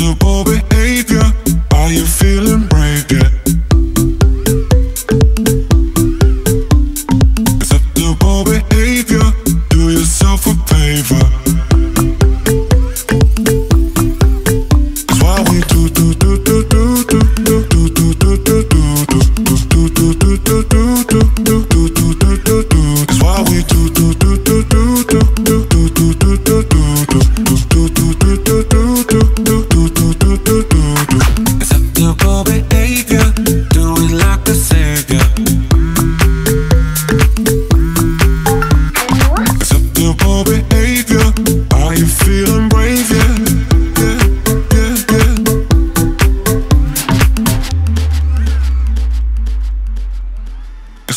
Acceptable behavior. Are you feeling brave yet?